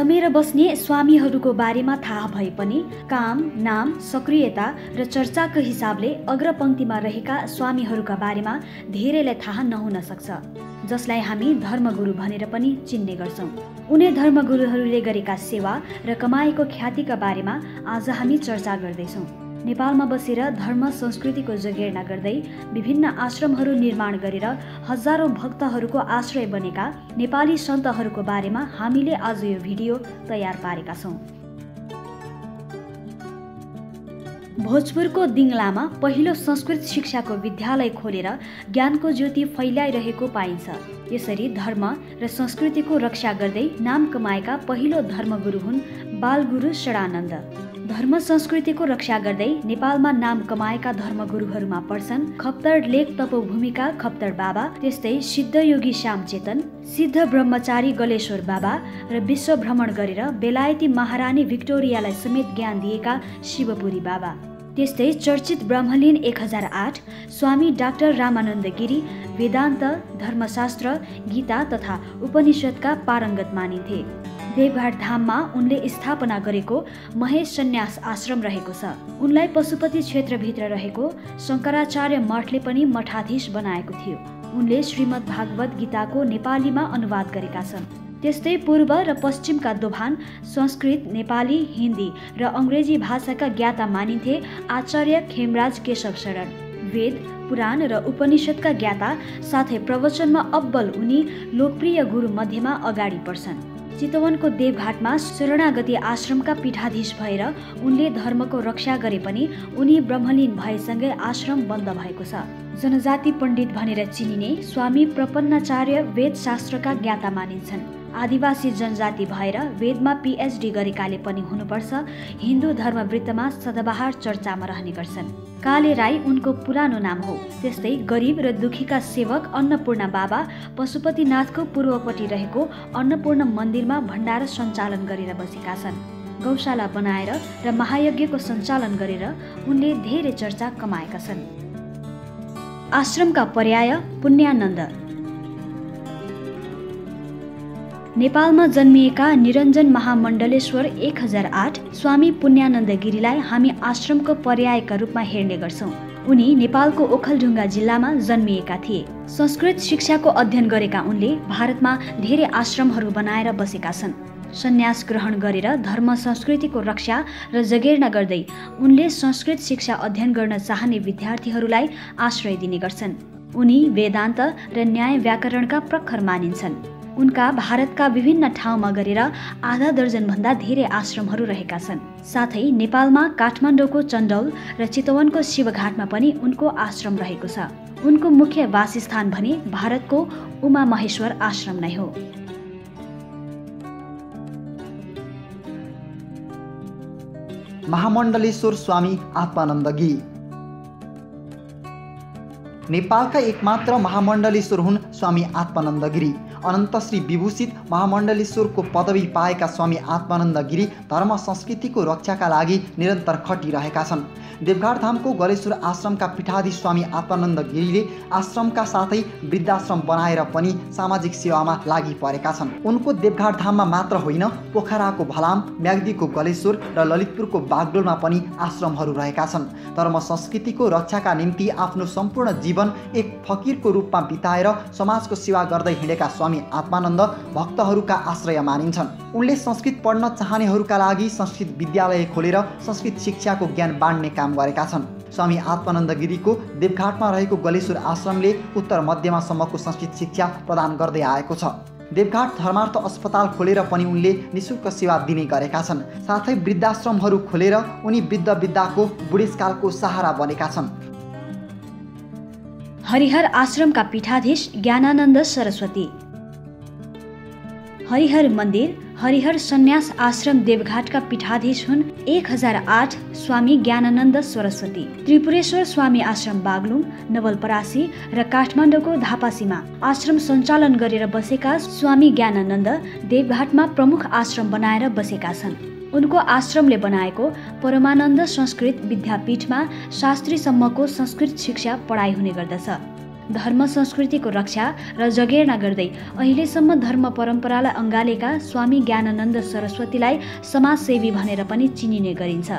जमेर बस्ने स्वामीहरूको बारेमा थाहा भए पनि काम नाम सक्रियता र चर्चाको हिसाबले अग्रपङ्क्तिमा रहेका स्वामीहरूका बारेमा धेरैलाई थाहा नहुन सक्छ जसलाई हामी धर्मगुरु भनेर पनि चिन्ने गर्छौँ। उनी धर्मगुरुहरूले गरेका सेवा र कमाएको ख्यातिका बारेमा आज हामी चर्चा गर्दैछौँ। नेपालमा बसेर धर्म संस्कृतिको जगेर्ना गर्दै विभिन्न आश्रमहरू निर्माण गरेर हजारौँ भक्तहरूको आश्रय बनेका नेपाली सन्तहरूको बारेमा हामीले आज यो भिडियो तयार पारेका छौँ। भोजपुरको दिङलामा पहिलो संस्कृत शिक्षाको विद्यालय खोलेर ज्ञानको ज्योति फैलाइरहेको पाइन्छ। यसरी धर्म र संस्कृतिको रक्षा गर्दै नाम कमाएका पहिलो धर्मगुरु हुन् बालगुरु षडानन्द धर्म संस्कृतिको रक्षा गर्दै नेपालमा नाम कमाएका धर्मगुरुहरूमा पर्छन् खप्तर लेक तपोभूमिका खप्तर बाबा त्यस्तै सिद्ध योगी श्याम चेतन सिद्ध ब्रह्मचारी गलेश्वर बाबा र विश्व भ्रमण गरेर बेलायती महारानी भिक्टोरियालाई समेत ज्ञान दिएका शिवपुरी बाबा। त्यस्तै चर्चित ब्रह्मलीन एक हजार आठ स्वामी डाक्टर रामानन्द गिरी वेदान्त धर्मशास्त्र गीता तथा उपनिषदका पारङ्गत मानिन्थे। देवघाट धाममा उनले स्थापना गरेको महेश सन्यास आश्रम रहेको छ। उनलाई पशुपति क्षेत्रभित्र रहेको शङ्कराचार्य मठले पनि मठाधीश बनाएको थियो। उनले श्रीमद् भागवत गीताको नेपालीमा अनुवाद गरेका छन्। त्यस्तै पूर्व र पश्चिमका दोभान संस्कृत नेपाली हिन्दी र अङ्ग्रेजी भाषाका ज्ञाता मानिन्थे आचार्य खेमराज केशव शरण। वेद पुराण र उपनिषदका ज्ञाता साथै प्रवचनमा अब्बल उनी लोकप्रिय गुरु मध्येमा अगाडि पर्छन् चितवनको देवघाटमा शरणागति आश्रमका पीठाधीश भएर उनले धर्मको रक्षा गरे पनि उनी ब्रह्मलीन भएसँगै आश्रम बन्द भएको छ। जनजाति पण्डित भनेर चिनिने स्वामी प्रपन्नाचार्य वेदशास्त्रका ज्ञाता मानिन्छन्। आदिवासी जनजाति भएर वेदमा पिएचडी गरेकाले पनि हुनुपर्छ। हिन्दू धर्मवृत्तमा सदाबहार चर्चामा रहने गर्छन्। काले राई उनको पुरानो नाम हो। त्यस्तै गरिब र दुखीका सेवक अन्नपूर्ण बाबा पशुपतिनाथको पूर्वपट्टि रहेको अन्नपूर्ण मन्दिरमा भण्डार सञ्चालन गरेर बसेका छन्। गौशाला बनाएर र महायज्ञको सञ्चालन गरेर उनले धेरै चर्चा कमाएका छन्। आश्रमका पर्याय पुण्यानन्द। नेपालमा जन्मिएका निरञ्जन महामण्डलेश्वर एक हजार आठ स्वामी पुण्यानन्द गिरीलाई हामी आश्रमको पर्यायका रूपमा हेर्ने गर्छौँ। उनी नेपालको ओखलढुङ्गा जिल्लामा जन्मिएका थिए। संस्कृत शिक्षाको अध्ययन गरेका उनले भारतमा धेरै आश्रमहरू बनाएर बसेका छन्। सन्यास ग्रहण गरेर धर्म संस्कृतिको रक्षा र जगेर्ना गर्दै उनले संस्कृत शिक्षा अध्ययन गर्न चाहने विद्यार्थीहरूलाई आश्रय दिने गर्छन्। उनी वेदान्त र न्याय व्याकरणका प्रखर मानिन्छन्। उनका भारतका विभिन्न ठाउँमा गरेर आधा दर्जनभन्दा धेरै आश्रमहरू रहेका छन्। साथै नेपालमा काठमाडौँको चण्डौल र चितवनको शिवघाटमा पनि उनको आश्रम रहेको छ। उनको मुख्य वासस्थान भने भारतको उमा महेश्वर आश्रम नै हो। महामण्डलेश्वर स्वामी आत्मानन्द गिरी नेपालका एकमात्र महामण्डलेश्वर हुन् स्वामी आत्मानन्द गिरी। अनन्त श्री विभूषित महामण्डलेश्वरको पदवी पाएका स्वामी आत्मानन्द गिरी धर्म संस्कृतिको रक्षाका लागि निरन्तर खटिरहेका छन्। देवघाट धामको गलेश्वर आश्रमका पीठाधीश स्वामी आत्मानन्द गिरीले आश्रमका साथै वृद्धाश्रम बनाएर पनि सामाजिक सेवामा लागि परेका छन्। उनको देवघाट धाममा मात्र होइन पोखराको भलाम म्याग्दीको गलेश्वर र ललितपुरको बागडोलमा पनि आश्रमहरू रहेका छन्। धर्म संस्कृतिको रक्षाका निम्ति आफ्नो सम्पूर्ण जीवन एक फकिरको रूपमा बिताएर समाजको सेवा गर्दै हिँडेका स्वामी आत्मानन्द भक्तहरूका आश्रय मानिन्छन्। उनले संस्कृत पढ्न चाहनेहरूका लागि संस्कृत विद्यालय खोलेर संस्कृत शिक्षाको ज्ञान बाँड्ने काम गरेका छन्। स्वामी आत्मानन्द गिरीको देवघाटमा रहेको गलेश्वर आश्रमले उत्तर मध्यमासम्मको संस्कृत शिक्षा प्रदान गर्दै आएको छ। देवघाट धर्मार्थ अस्पताल खोलेर पनि उनले निशुल्क सेवा दिने गरेका छन्। साथै वृद्धाश्रमहरू खोलेर उनी वृद्ध वृद्धाको बुढेसकालको सहारा बनेका छन्। हरिहर आश्रमका पीठाधीश ज्ञानानन्द सरस्वती। हरिहर मन्दिर हरिहर सन्यास आश्रम देवघाटका पीठाधीश हुन् एक हजार आठ स्वामी ज्ञानानन्द सरस्वती त्रिपुरेश्वर स्वामी आश्रम बागलुङ नवलपरासी र काठमाडौँको धापासीमा आश्रम सञ्चालन गरेर बसेका स्वामी ज्ञानानन्द देवघाटमा प्रमुख आश्रम बनाएर बसेका छन्। उनको आश्रमले बनाएको परमानन्द संस्कृत विद्यापीठमा शास्त्रीसम्मको संस्कृत शिक्षा पढाइ हुने गर्दछ। धर्म संस्कृतिको रक्षा र जगेर्ना गर्दै अहिलेसम्म धर्म परम्परालाई अँगालेका स्वामी ज्ञानानन्द सरस्वतीलाई समाजसेवी भनेर पनि चिनिने गरिन्छ।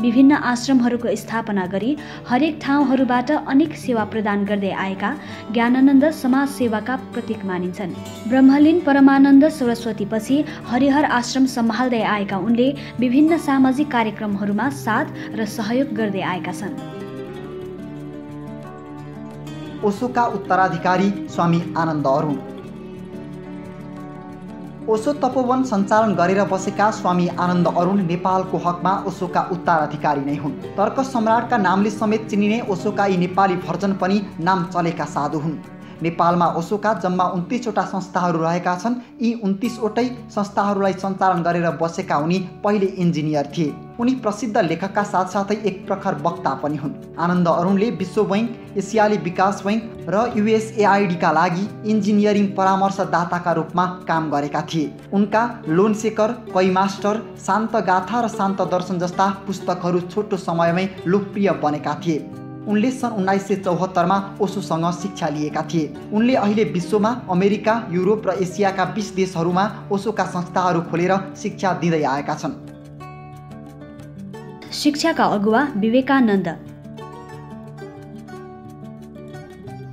विभिन्न आश्रमहरूको स्थापना गरी हरेक ठाउँहरूबाट अनेक सेवा प्रदान गर्दै आएका ज्ञानानन्द समाज सेवाका प्रतीक मानिन्छन्। ब्रह्मलीन परमानन्द सरस्वतीपछि हरिहर आश्रम सम्हाल्दै आएका उनले विभिन्न सामाजिक कार्यक्रमहरूमा साथ र सहयोग गर्दै आएका छन्। ओसोका उत्तराधिकारी स्वामी आनन्द अरुण। ओसो तपोवन सञ्चालन गरेर बसेका स्वामी आनन्द अरुण नेपालको हकमा ओसोका उत्तराधिकारी नै हुन्। तर्क सम्राटका नामले समेत चिनिने ओसोका यी नेपाली भर्जन पनि नाम चलेका साधु हुन्। नेपालमा ओसोका जम्मा उन्तिसवटा संस्थाहरू रहेका छन्। यी उन्तिसवटै संस्थाहरूलाई सञ्चालन गरेर बसेका उनी पहिले इन्जिनियर थिए। उनी प्रसिद्ध लेखकका साथसाथै एक प्रखर वक्ता पनि हुन्। आनन्द अरुणले विश्व बैङ्क एसियाली विकास बैङ्क र युएसएआइडीका लागि इन्जिनियरिङ परामर्शदाताका रूपमा काम गरेका थिए। उनका लोन सेकर पैमास्टर शान्त गाथा र शान्त दर्शन जस्ता पुस्तकहरू छोटो समयमै लोकप्रिय बनेका थिए। उनले सन् उन्नाइस सय चौहत्तरमा ओसोसँग शिक्षा लिएका थिए। उनले अहिले विश्वमा अमेरिका युरोप र एसियाका बिस देशहरूमा ओसोका संस्थाहरू खोलेर शिक्षा दिँदै आएका छन्। शिक्षाका अगुवा विवेकानन्द।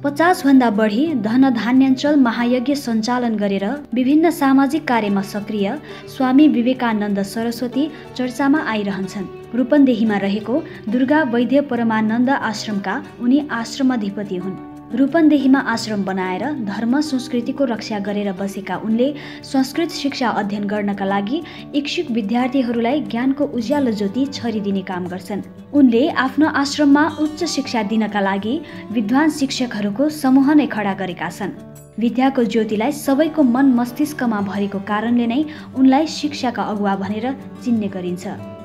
पचासभन्दा बढी धनधान्याञ्चल महायज्ञ सञ्चालन गरेर विभिन्न सामाजिक कार्यमा सक्रिय स्वामी विवेकानन्द सरस्वती चर्चामा आइरहन्छन्। रूपन्देहीमा रहेको दुर्गा वैद्य परमानन्द आश्रमका उनी आश्रमाधिपति हुन्। रूपन्देहीमा आश्रम बनाएर धर्म संस्कृतिको रक्षा गरेर बसेका उनले संस्कृत शिक्षा अध्ययन गर्नका लागि इच्छुक विद्यार्थीहरूलाई ज्ञानको उज्यालो ज्योति छरिदिने काम गर्छन्। उनले आफ्नो आश्रममा उच्च शिक्षा दिनका लागि विद्वान शिक्षकहरूको समूह नै खडा गरेका छन्। विद्याको ज्योतिलाई सबैको मन मस्तिष्कमा भरेको कारणले नै उनलाई शिक्षाका अगुवा भनेर चिन्ने गरिन्छ।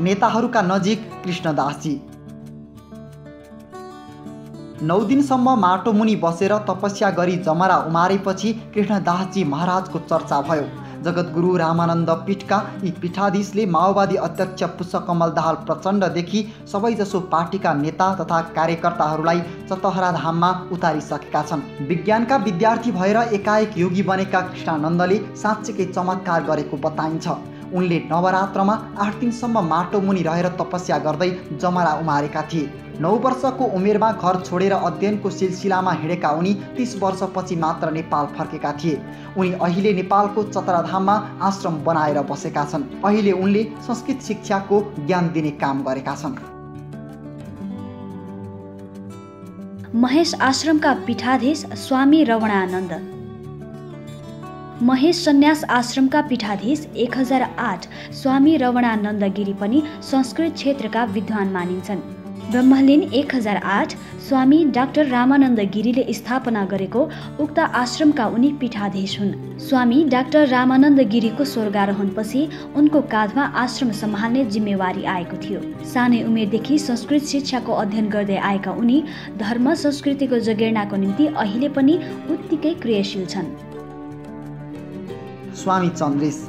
नेताहरूका नजिक कृष्णदासजी नौ दिनसम्म माटो मुनि बसेर तपस्या गरी जमरा उमारेपछि कृष्णदासजी महाराजको चर्चा भयो। जगद्गुरु रामानन्द पीठका यी पीठाधीशले माओवादी अध्यक्ष पुष्पकमल दाहाल प्रचण्डदेखि सबैजसो पार्टीका नेता तथा कार्यकर्ताहरूलाई चतहरा धाममा उतारिसकेका छन्। विज्ञानका विद्यार्थी भएर एकाएक योगी बनेका कृष्णानन्दले साँच्चीकै चमत्कार गरेको बताइन्छ। उनले नवरात्रमा आठ दिनसम्म माटो मुनि रहेर तपस्या गर्दै जमरा उमारेका थिए। नौ वर्षको उमेरमा घर छोडेर अध्ययनको सिलसिलामा हिँडेका उनी तिस वर्षपछि मात्र नेपाल फर्केका थिए। उनी अहिले नेपालको चतराधाममा आश्रम बनाएर बसेका छन्। अहिले उनले संस्कृत शिक्षाको ज्ञान दिने काम गरेका छन्। महेश आश्रमका पीठाधीश स्वामी रवणानन्द। महेश सन्यास आश्रमका पीठाधीश एक हजार आठ स्वामी रवणानन्द गिरी पनि संस्कृत क्षेत्रका विद्वान मानिन्छन्। ब्रह्मलीन एक हजार आठ स्वामी डाक्टर रामानन्द गिरीले स्थापना गरेको उक्त आश्रमका उनी पीठाधीश हुन्। स्वामी डाक्टर रामानन्द गिरीको स्वर्गारोहणपछि उनको काँधमा आश्रम सम्हाल्ने जिम्मेवारी आएको थियो। सानै उमेरदेखि संस्कृत शिक्षाको अध्ययन गर्दै आएका उनी धर्म संस्कृतिको जगेर्नाको निम्ति अहिले पनि उत्तिकै क्रियाशील छन्। स्वामी चन्द्रेश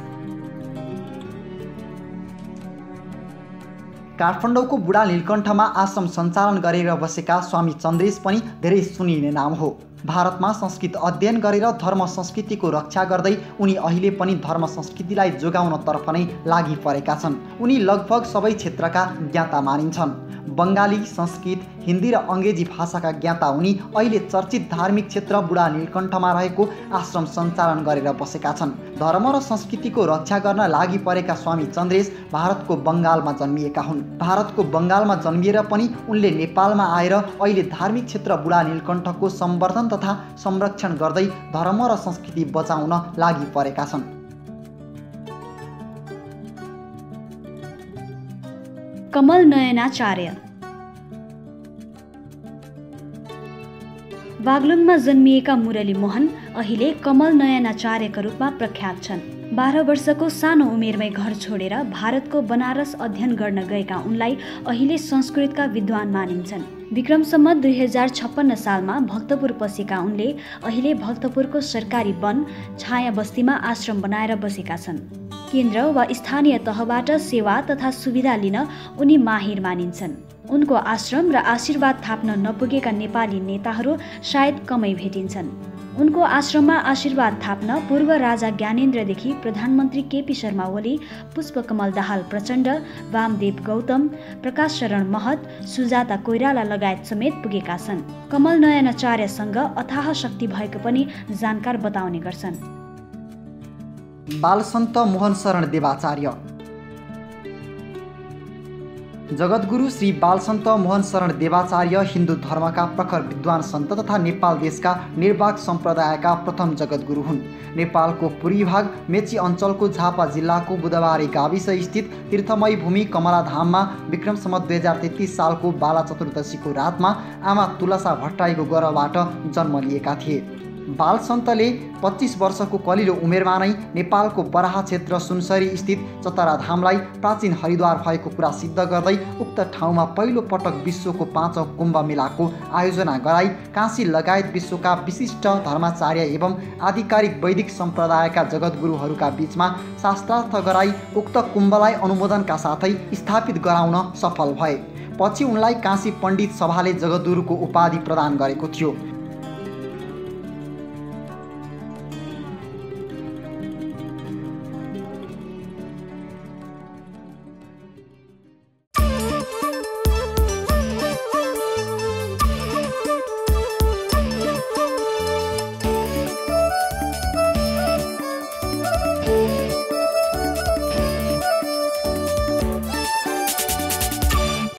काठमाडौँको बुढा नीलकण्ठमा आश्रम सञ्चालन गरेर बसेका स्वामी चन्द्रेश पनि धेरै सुनिने नाम हो भारतमा संस्कृत अध्ययन गरेर धर्म संस्कृतिको रक्षा गर्दै उनी अहिले पनि धर्म संस्कृतिलाई जोगाउनतर्फ नै लागि परेका छन्। उनी लगभग सबै क्षेत्रका ज्ञाता मानिन्छन्। बङ्गाली संस्कृत हिन्दी र अङ्ग्रेजी भाषाका ज्ञाता उनी अहिले चर्चित धार्मिक क्षेत्र बुढा नीलकण्ठमा रहेको आश्रम सञ्चालन गरेर बसेका छन्। धर्म र संस्कृतिको रक्षा गर्न लागि परेका स्वामी चन्द्रेश भारतको बङ्गालमा जन्मिएका हुन्। भारतको बङ्गालमा जन्मिएर पनि उनले नेपालमा आएर अहिले धार्मिक क्षेत्र बुढा नीलकण्ठको सम्वर्धन तथा संरक्षण गर्दै धर्म र संस्कृति बचाउन लागि परेका छन्। कमल नयनाचार्य। बागलुङमा जन्मिएका मुरली मोहन अहिले कमल नयनाचार्यका रूपमा प्रख्यात छन्। बाह्र वर्षको सानो उमेरमै घर छोडेर भारतको बनारस अध्ययन गर्न गएका उनलाई अहिले संस्कृतका विद्वान मानिन्छन्। विक्रमसम्म दुई हजार छप्पन्न सालमा भक्तपुर पसेका उनले अहिले भक्तपुरको सरकारी वन छाया बस्तीमा आश्रम बनाएर बसेका छन्। केन्द्र वा स्थानीय तहबाट सेवा तथा सुविधा लिन उनी माहिर मानिन्छन्। उनको आश्रम र आशीर्वाद थाप्न नपुगेका नेपाली नेताहरू सायद कमै भेटिन्छन्। उनको आश्रममा आशीर्वाद थाप्न पूर्व राजा ज्ञानेन्द्रदेखि प्रधानमन्त्री केपी शर्मा ओली पुष्पकमल दाहाल प्रचण्ड वामदेव गौतम प्रकाश शरण महत सुजाता कोइराला लगायत समेत पुगेका छन्। कमल नयनाचार्यसँग अथाह शक्ति भएको पनि जानकार बताउने गर्छन्। बालसन्त मोहन शरण देवाचार्य जगद्गुरु श्री बालसन्त मोहन शरण देवाचार्य हिन्दू धर्मका प्रखर विद्वान सन्त तथा नेपाल देशका निर्वाक सम्प्रदायका प्रथम जगद्गुरु हुन्। नेपालको पूर्वी भाग मेची अञ्चलको झापा जिल्लाको बुधबारे गाविस स्थित तीर्थमय भूमि कमलाधाममा विक्रमसम्म दुई हजार तेत्तिस सालको बाला चतुर्दशीको रातमा आमा तुलसा भट्टराईको गर्भबाट जन्म लिएका थिए। बालसन्तले पच्चिस वर्षको कलिलो उमेरमा नै नेपालको बराहा क्षेत्र सुनसरी स्थित चतराधामलाई प्राचीन हरिद्वार भएको कुरा सिद्ध गर्दै उक्त ठाउँमा पहिलो पटक विश्वको पाँचौँ कुम्भ मेलाको आयोजना गराई। काशी लगायत विश्वका विशिष्ट धर्माचार्य एवं आधिकारिक वैदिक सम्प्रदायका जगद्गुरुहरूका बिचमा शास्त्रार्थ गराई उक्त कुम्भलाई अनुमोदनका साथै स्थापित गराउन सफल भए। पछि उनलाई काशी पण्डित सभाले जगद्गुरुको उपाधि प्रदान गरेको थियो।